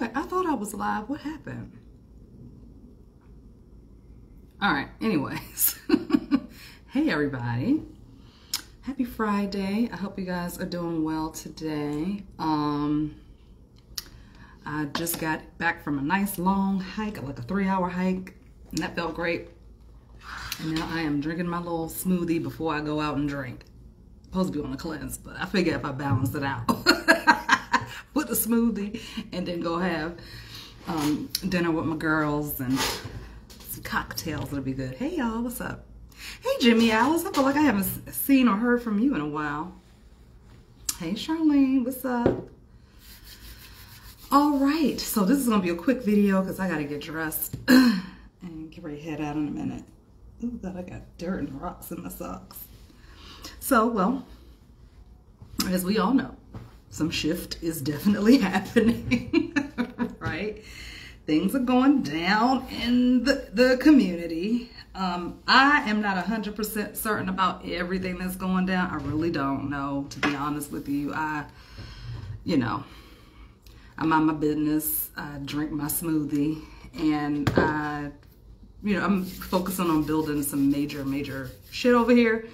Okay, I thought I was live. What happened? All right, anyways. hey, everybody. Happy Friday. I hope you guys are doing well today. Um, I just got back from a nice long hike, like a three hour hike, and that felt great. And now I am drinking my little smoothie before I go out and drink. Supposed to be on a cleanse, but I figure if I balance it out with a smoothie and then go have um, dinner with my girls and some cocktails, it'll be good. Hey y'all, what's up? Hey Jimmy Alice, I feel like I haven't seen or heard from you in a while. Hey Charlene, what's up? All right, so this is gonna be a quick video because I gotta get dressed and get ready to head out in a minute. Ooh, God, I got dirt and rocks in my socks. So, well, as we all know, some shift is definitely happening, right? Things are going down in the, the community. Um, I am not 100% certain about everything that's going down. I really don't know, to be honest with you. I, you know, I'm on my business. I drink my smoothie and I you know, I'm focusing on building some major, major shit over here.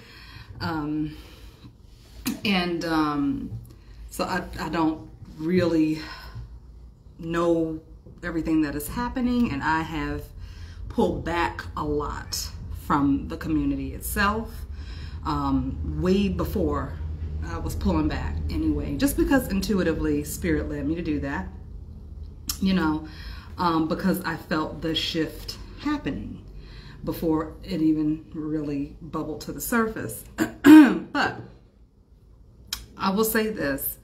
Um, and um, so I, I don't really know everything that is happening, and I have pulled back a lot from the community itself um, way before I was pulling back anyway, just because intuitively Spirit led me to do that, you know, um, because I felt the shift happening before it even really bubbled to the surface. but I will say this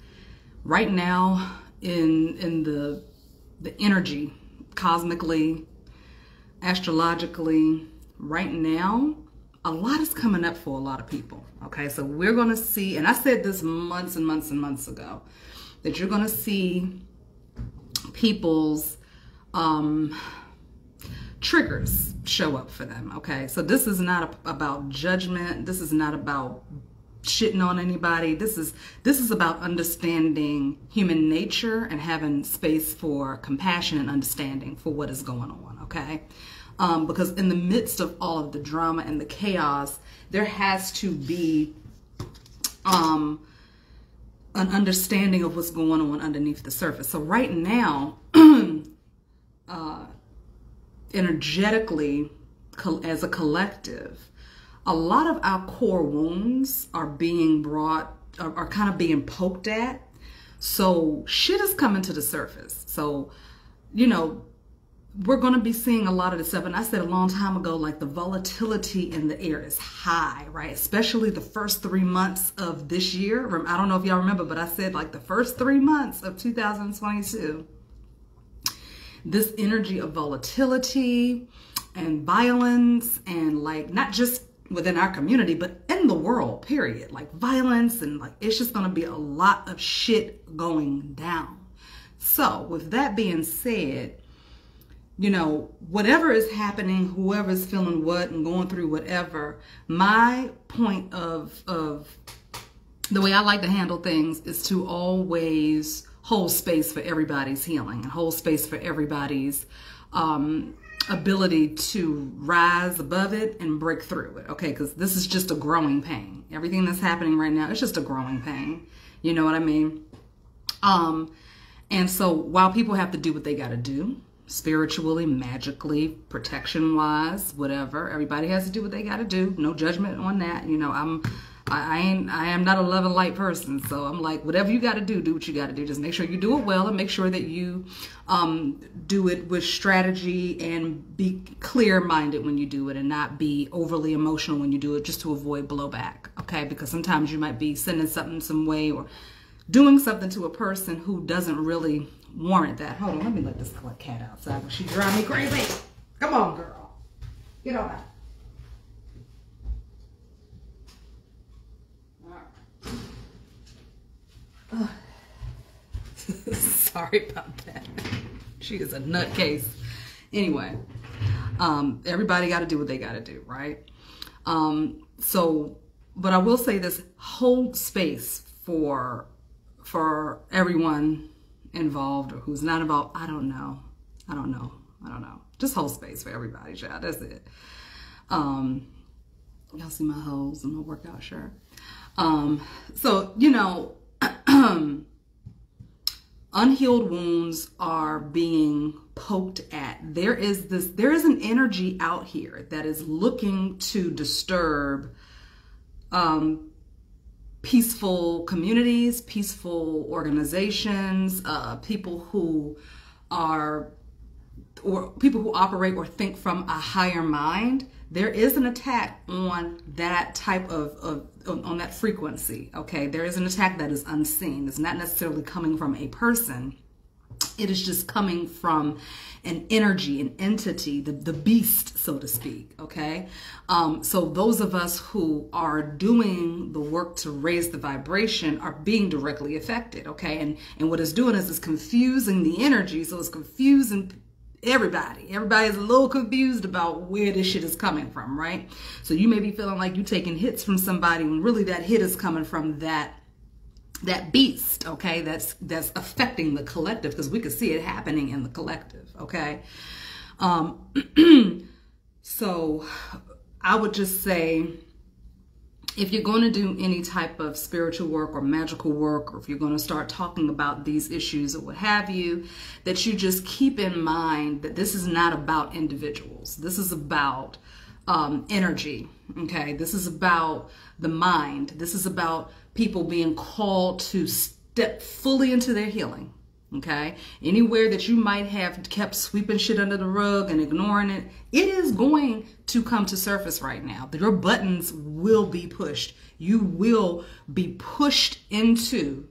right now in in the the energy cosmically astrologically right now a lot is coming up for a lot of people okay so we're going to see and I said this months and months and months ago that you're going to see people's um triggers show up for them. Okay, so this is not a, about judgment. This is not about shitting on anybody. This is this is about understanding human nature and having space for compassion and understanding for what is going on. Okay, um, because in the midst of all of the drama and the chaos, there has to be um, an understanding of what's going on underneath the surface. So right now. uh, energetically as a collective, a lot of our core wounds are being brought, are, are kind of being poked at. So shit is coming to the surface. So, you know, we're going to be seeing a lot of this stuff. And I said a long time ago, like the volatility in the air is high, right? Especially the first three months of this year. I don't know if y'all remember, but I said like the first three months of 2022 this energy of volatility and violence and like not just within our community but in the world period. Like violence and like it's just to be a lot of shit going down. So with that being said you know whatever is happening whoever's feeling what and going through whatever my point of of the way i like to handle things is to always hold space for everybody's healing and hold space for everybody's um, ability to rise above it and break through it. Okay, because this is just a growing pain. Everything that's happening right now, it's just a growing pain. You know what I mean? Um, and so while people have to do what they got to do, spiritually, magically, protection wise, whatever, everybody has to do what they got to do. No judgment on that. You know, I'm I, I ain't I am not a love and light person. So I'm like, whatever you gotta do, do what you gotta do. Just make sure you do it well and make sure that you um, do it with strategy and be clear minded when you do it and not be overly emotional when you do it just to avoid blowback. Okay, because sometimes you might be sending something some way or doing something to a person who doesn't really warrant that. Hold on, let me let this cat outside. She drive me crazy. Come on, girl. Get on out. Sorry about that. She is a nutcase. Anyway, um, everybody got to do what they got to do, right? Um, so, but I will say this: hold space for for everyone involved or who's not involved. I don't know. I don't know. I don't know. Just hold space for everybody, child. That's it. Um, y'all see my holes in my workout shirt. Um, so, you know, unhealed wounds are being poked at. There is this, there is an energy out here that is looking to disturb um, peaceful communities, peaceful organizations, uh, people who are or people who operate or think from a higher mind, there is an attack on that type of, of, on that frequency. Okay, there is an attack that is unseen. It's not necessarily coming from a person. It is just coming from an energy, an entity, the, the beast, so to speak. Okay. Um, so those of us who are doing the work to raise the vibration are being directly affected. Okay. And, and what it's doing is it's confusing the energy. So it's confusing everybody. Everybody is a little confused about where this shit is coming from, right? So you may be feeling like you're taking hits from somebody when really that hit is coming from that that beast, okay, that's that's affecting the collective because we could see it happening in the collective, okay? Um so I would just say if you're going to do any type of spiritual work or magical work, or if you're going to start talking about these issues or what have you, that you just keep in mind that this is not about individuals. This is about um, energy. Okay. This is about the mind. This is about people being called to step fully into their healing. Okay. Anywhere that you might have kept sweeping shit under the rug and ignoring it, it is going to come to surface right now. Your buttons will be pushed. You will be pushed into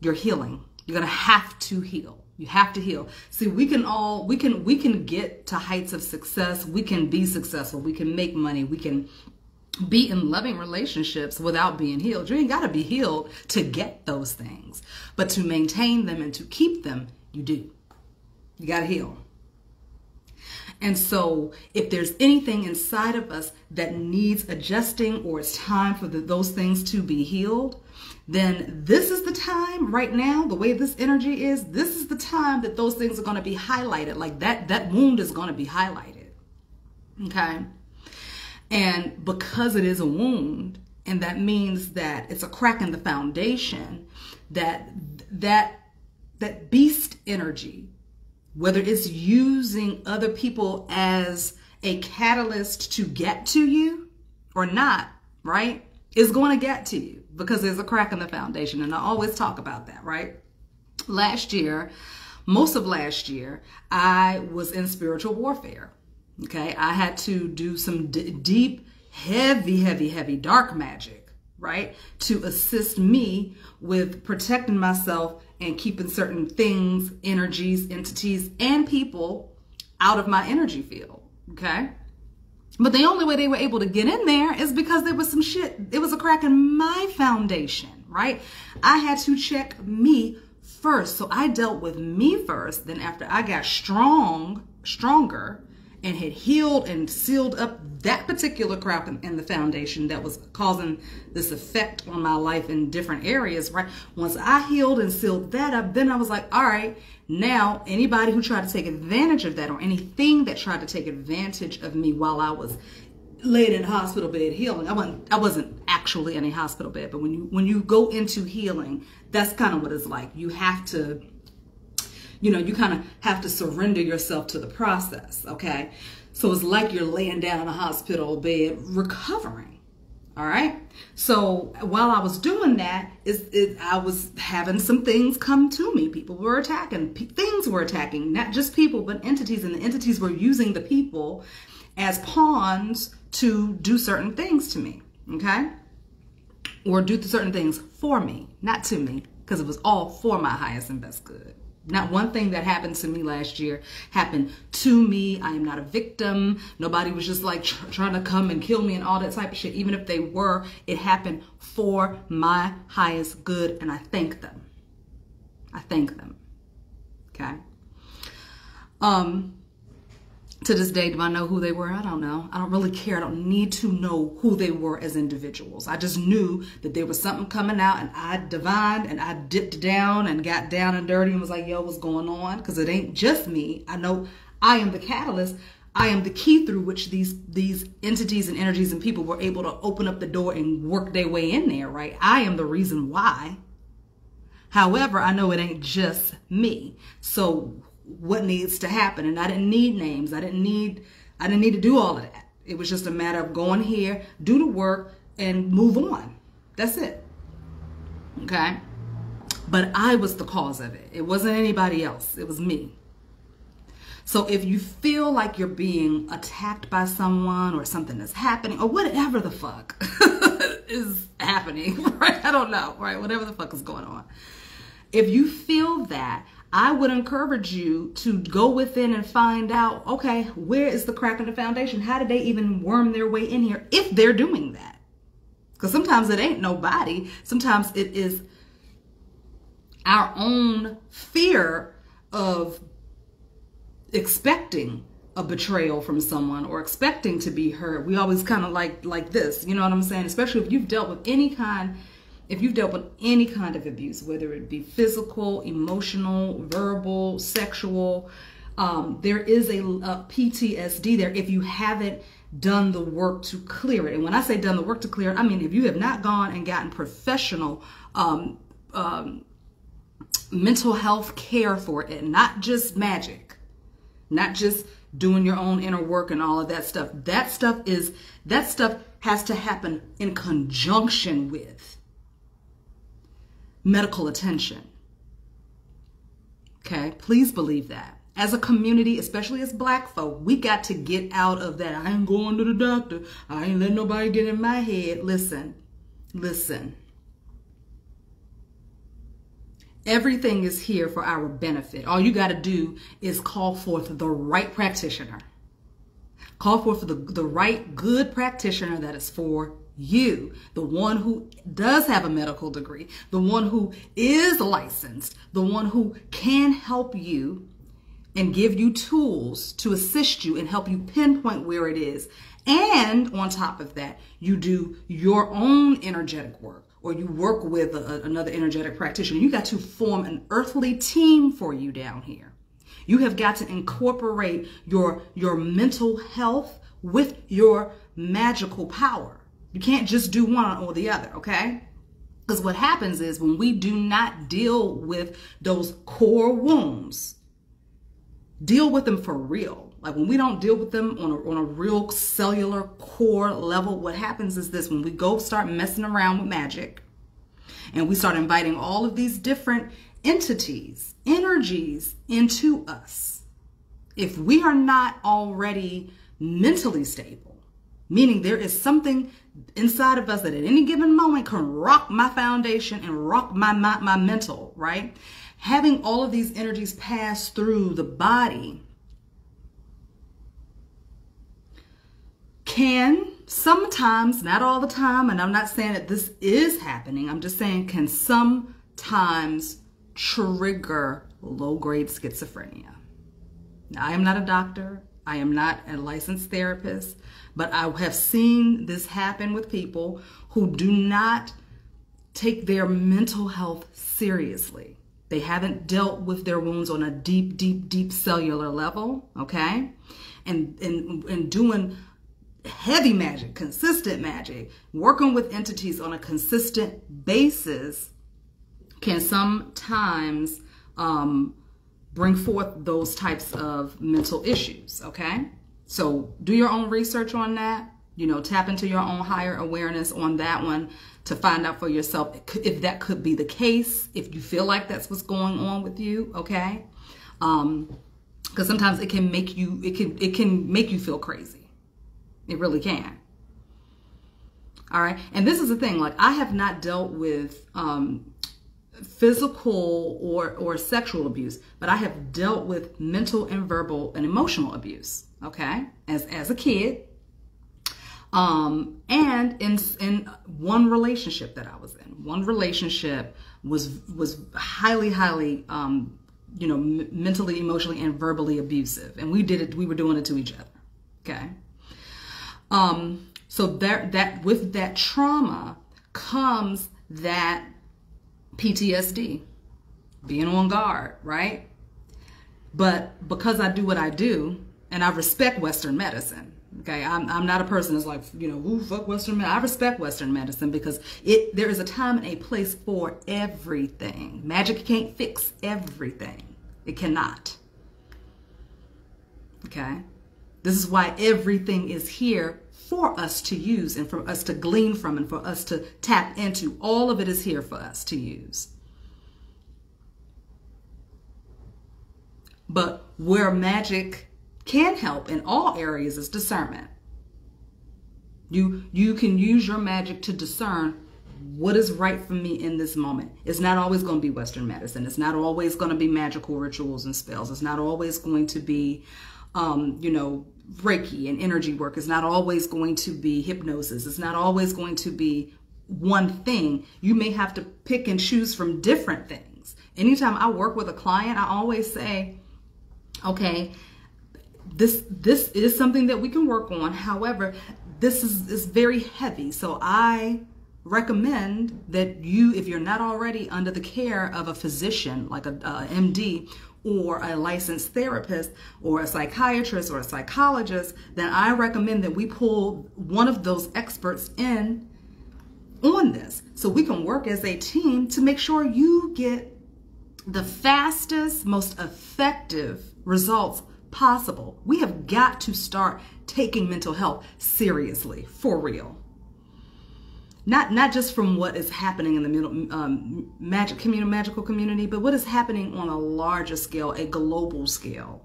your healing. You're going to have to heal. You have to heal. See, we can all we can we can get to heights of success. We can be successful. We can make money. We can be in loving relationships without being healed. You ain't got to be healed to get those things, but to maintain them and to keep them, you do. You got to heal. And so, if there's anything inside of us that needs adjusting or it's time for the, those things to be healed, then this is the time right now, the way this energy is, this is the time that those things are going to be highlighted. Like that, that wound is going to be highlighted. Okay. And because it is a wound, and that means that it's a crack in the foundation, that that that beast energy, whether it's using other people as a catalyst to get to you or not, right, is going to get to you because there's a crack in the foundation. And I always talk about that, right? Last year, most of last year, I was in spiritual warfare. Okay, I had to do some deep, heavy, heavy, heavy dark magic, right, to assist me with protecting myself and keeping certain things, energies, entities, and people out of my energy field. Okay. But the only way they were able to get in there is because there was some shit. It was a crack in my foundation, right? I had to check me first. So I dealt with me first. Then after I got strong, stronger, and had healed and sealed up that particular crack in, in, the foundation that was causing this effect on my life in different areas, right? Once I healed and sealed that up, then I was like, all right, now anybody who tried to take advantage of that or anything that tried to take advantage of me while I was laid in hospital bed healing. I wasn't I wasn't actually in a hospital bed, but when you when you go into healing, that's kind of what it's like. You have to you know, you kind of have to surrender yourself to the process, okay? So it's like you're laying down in a hospital bed recovering. All right. So while I was doing that, is it, I was having some things come to me. People were attacking. P- things were attacking, not just people, but entities, and the entities were using the people as pawns to do certain things to me. Okay. Or do certain things for me, not to me, because it was all for my highest and best good. Not one thing that happened to me last year happened to me. I am not a victim. Nobody was just like tr- trying to come and kill me and all that type of shit. Even if they were, it happened for my highest good, and I thank them. I thank them. Okay. Um. To this day, do I know who they were? I don't know. I don't really care. I don't need to know who they were as individuals. I just knew that there was something coming out and I divined and I dipped down and got down and dirty and was like, yo, what's going on? Because it ain't just me. I know I am the catalyst. I am the key through which these these entities and energies and people were able to open up the door and work their way in there, right? I am the reason why. However, I know it ain't just me. So what needs to happen. And I didn't need names. I didn't need I didn't need to do all of that. It was just a matter of going here, do the work, and move on. That's it. Okay? But I was the cause of it. It wasn't anybody else. It was me. So if you feel like you're being attacked by someone or something is happening or whatever the fuck is happening, right? I don't know, right? Whatever the fuck is going on. If you feel that, I would encourage you to go within and find out, okay, where is the crack in the foundation? How did they even worm their way in here if they're doing that? Because sometimes it ain't nobody. Sometimes it is our own fear of expecting a betrayal from someone or expecting to be hurt. We always kind of like like this, you know what I'm saying? Especially if you've dealt with any kind if you've dealt with any kind of abuse, whether it be physical, emotional, verbal, sexual, um, there is a, a PTSD there if you haven't done the work to clear it. And when I say done the work to clear it, I mean if you have not gone and gotten professional um, um, mental health care for it, not just magic, not just doing your own inner work and all of that stuff. That stuff is that stuff has to happen in conjunction with medical attention. Okay, please believe that. As a community, especially as black folk, we got to get out of that. I ain't going to the doctor. I ain't letting nobody get in my head. Listen, listen. Everything is here for our benefit. All you got to do is call forth the right practitioner. Call forth the, the right good practitioner that is for you, the one who does have a medical degree, the one who is licensed, the one who can help you and give you tools to assist you and help you pinpoint where it is. And on top of that, you do your own energetic work or you work with a, another energetic practitioner. You got to form an earthly team for you down here. You have got to incorporate your, your mental health with your magical power. You can't just do one or the other, okay? Because what happens is when we do not deal with those core wounds, deal with them for real. Like when we don't deal with them on a, on a real cellular core level, what happens is this when we go start messing around with magic and we start inviting all of these different entities, energies into us, if we are not already mentally stable, meaning there is something inside of us that at any given moment can rock my foundation and rock my, my, my mental, right? Having all of these energies pass through the body can sometimes, not all the time, and I'm not saying that this is happening, I'm just saying can sometimes trigger low grade schizophrenia. Now, I am not a doctor, I am not a licensed therapist, but I have seen this happen with people who do not take their mental health seriously. They haven't dealt with their wounds on a deep, deep, deep cellular level, okay? And, and, and doing heavy magic, consistent magic, working with entities on a consistent basis can sometimes um, bring forth those types of mental issues, okay? So do your own research on that. You know, tap into your own higher awareness on that one to find out for yourself if that could be the case, if you feel like that's what's going on with you, okay? Um, because sometimes it can make you, it can, it can make you feel crazy. It really can. All right. And this is the thing, like I have not dealt with, um, physical or, or sexual abuse, but I have dealt with mental and verbal and emotional abuse, okay, as, as a kid. Um, and in, in one relationship that I was in, one relationship was, was highly, highly, um, you know, mentally, emotionally, and verbally abusive. And we did it, we were doing it to each other. Okay. Um, so that, that with that trauma comes that PTSD, being on guard, right? But because I do what I do, and I respect Western medicine, okay, I'm, I'm not a person that's like, you know, ooh, fuck Western medicine. I respect Western medicine because it there is a time and a place for everything. Magic can't fix everything. It cannot. Okay? This is why everything is here for us to use and for us to glean from and for us to tap into. All of it is here for us to use. But where magic can help in all areas is discernment. You you can use your magic to discern what is right for me in this moment. It's not always going to be Western medicine. It's not always going to be magical rituals and spells. It's not always going to be, um, you know, Reiki and energy work. It's not always going to be hypnosis. It's not always going to be one thing. You may have to pick and choose from different things. Anytime I work with a client, I always say, okay, this this is something that we can work on. However, this is is very heavy. So I recommend that you, if you're not already under the care of a physician, like a, a MD or a licensed therapist or a psychiatrist or a psychologist, then I recommend that we pull one of those experts in on this so we can work as a team to make sure you get the fastest, most effective results possible. We have got to start taking mental health seriously, for real. Not not just from what is happening in the middle, um, magic community, magical community, but what is happening on a larger scale, a global scale.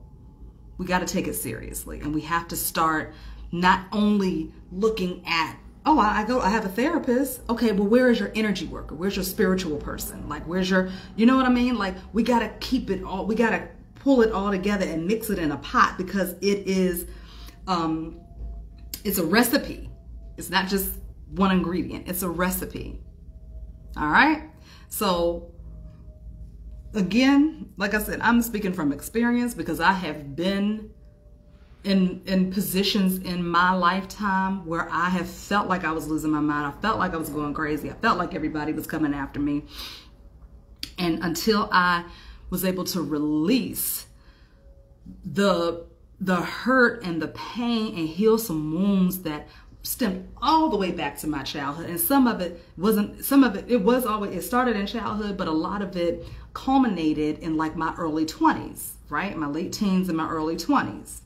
We got to take it seriously, and we have to start not only looking at oh I, go i have a therapist okay well where is your energy worker where's your spiritual person like where's your you know what i mean like we got to keep it all we got to pull it all together and mix it in a pot because it is um, it's a recipe. It's not just one ingredient. It's a recipe. All right. So again, like I said, I'm speaking from experience because I have been in in positions in my lifetime where I have felt like I was losing my mind. I felt like I was going crazy. I felt like everybody was coming after me. And until I was able to release the the hurt and the pain and heal some wounds that stemmed all the way back to my childhood. And some of it wasn't some of it it was always it started in childhood but a lot of it culminated in like my early 20s right? My late teens and my early 20s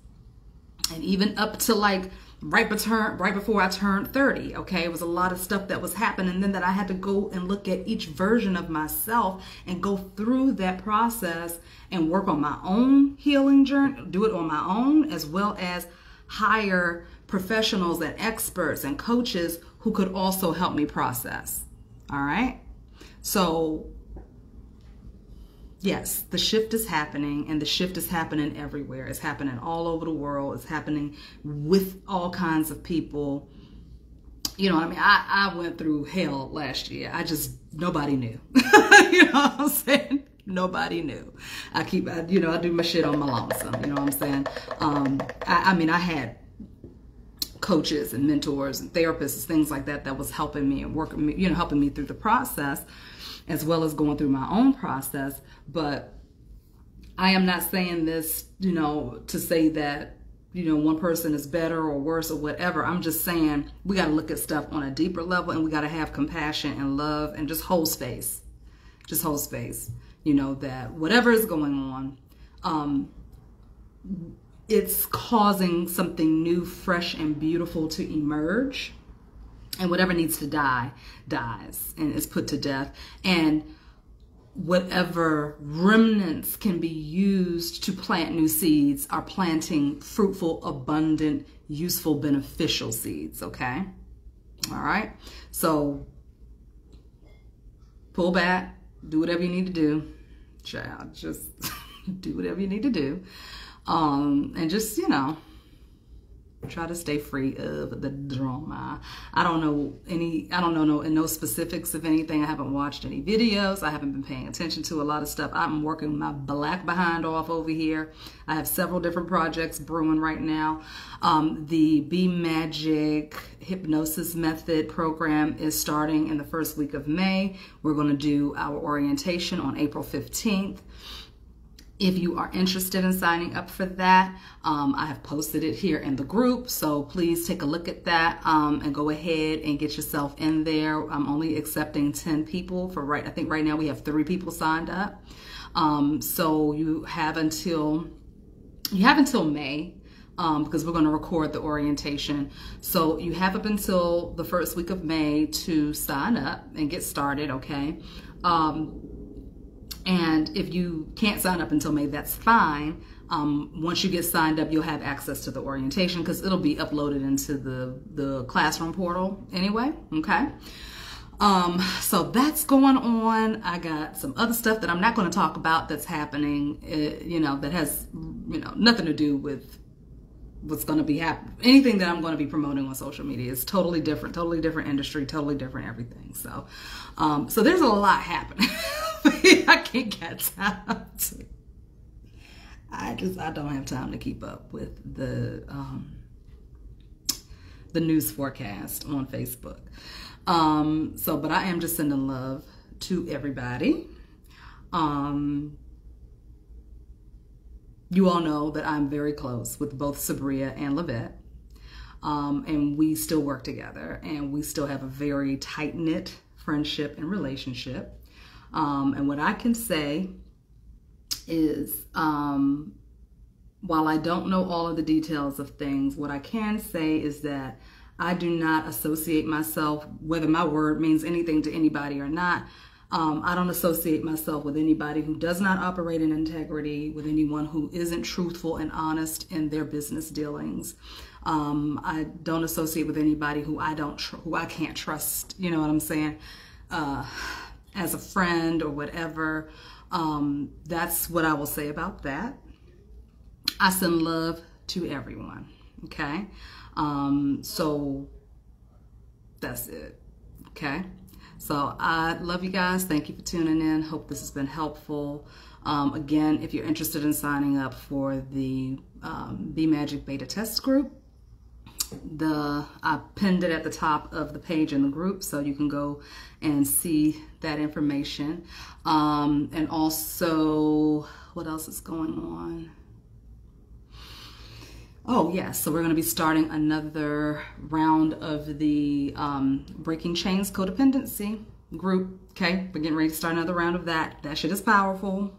and even up to like right before right before I turned 30. Okay, it was a lot of stuff that was happening, and then that I had to go and look at each version of myself and go through that process and work on my own healing journey, do it on my own, as well as hire professionals and experts and coaches who could also help me process. All right, so yes, the shift is happening and the shift is happening everywhere. It's happening all over the world. It's happening with all kinds of people. You know what I mean? I, I went through hell last year. I just, nobody knew. you know what I'm saying? Nobody knew. I keep, I, you know, I do my shit on my lonesome. You know what I'm saying? Um, I, I mean, I had coaches and mentors and therapists, things like that, that was helping me and working me, you know, helping me through the process as well as going through my own process. But I am not saying this, you know, to say that, you know, one person is better or worse or whatever. I'm just saying we got to look at stuff on a deeper level and we got to have compassion and love and just hold space. Just hold space. You know, that whatever is going on, um, it's causing something new, fresh, and beautiful to emerge. And whatever needs to die dies and is put to death. And whatever remnants can be used to plant new seeds are planting fruitful abundant useful beneficial seeds okay? All right? So pull back do whatever you need to do. Child just do whatever you need to do um and just you know try to stay free of the drama. I don't know any, I don't know no, no specifics of anything. I haven't watched any videos. I haven't been paying attention to a lot of stuff. I'm working my black behind off over here. I have several different projects brewing right now. Um, the Be Magic Hypnosis Method program is starting in the first week of May. We're going to do our orientation on April 15th. If you are interested in signing up for that, um, I have posted it here in the group. So please take a look at that um, and go ahead and get yourself in there. I'm only accepting 10 people for right. I think right now we have three people signed up. Um, so you have until you have until May um, because we're going to record the orientation. So you have up until the first week of May to sign up and get started, okay? And if you can't sign up until May, that's fine. Um, once you get signed up, you'll have access to the orientation because it'll be uploaded into the, the classroom portal anyway, okay? Um, so that's going on. I got some other stuff that I'm not going to talk about that's happening, uh, you know, that has, you know, nothing to do with what's going to be happening. Anything that I'm going to be promoting on social media is totally different, totally different industry, totally different everything. So, um, so there's a lot happening. I can't get time to. I just I don't have time to keep up with the um, the news forecast on Facebook. Um, so, but I am just sending love to everybody. Um, you all know that I'm very close with both Sabria and Lavette. Um, and we still work together and we still have a very tight knit friendship and relationship. Um, and what I can say is, um, while I don't know all of the details of things, what I can say is that I do not associate myself, whether my word means anything to anybody or not. Um, I don't associate myself with anybody who does not operate in integrity, with anyone who isn't truthful and honest in their business dealings. Um, I don't associate with anybody who I don't, who I can't trust. You know what I'm saying? Uh, as a friend or whatever. Um, that's what I will say about that. I send love to everyone. Okay. Um, so that's it. Okay. So I love you guys. Thank you for tuning in. Hope this has been helpful. Um, again, if you're interested in signing up for the um, Be Magic Beta Test Group, the I pinned it at the top of the page in the group so you can go and see that information. Um, and also what else is going on? Oh yes yeah, so we're going to be starting another round of the um, breaking chains codependency group okay? We're getting ready to start another round of that. That shit is powerful.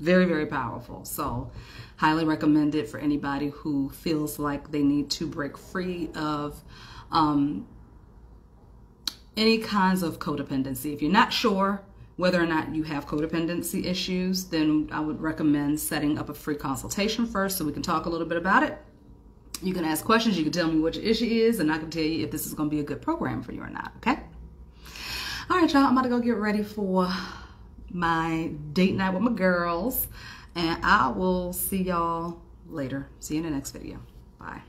Very very powerful. So highly recommend it for anybody who feels like they need to break free of um, any kinds of codependency. If you're not sure whether or not you have codependency issues, then I would recommend setting up a free consultation first so we can talk a little bit about it. You can ask questions, you can tell me what your issue is, and I can tell you if this is going to be a good program for you or not, okay? All right, y'all, I'm about to go get ready for my date night with my girls. And I will see y'all later. See you in the next video. Bye.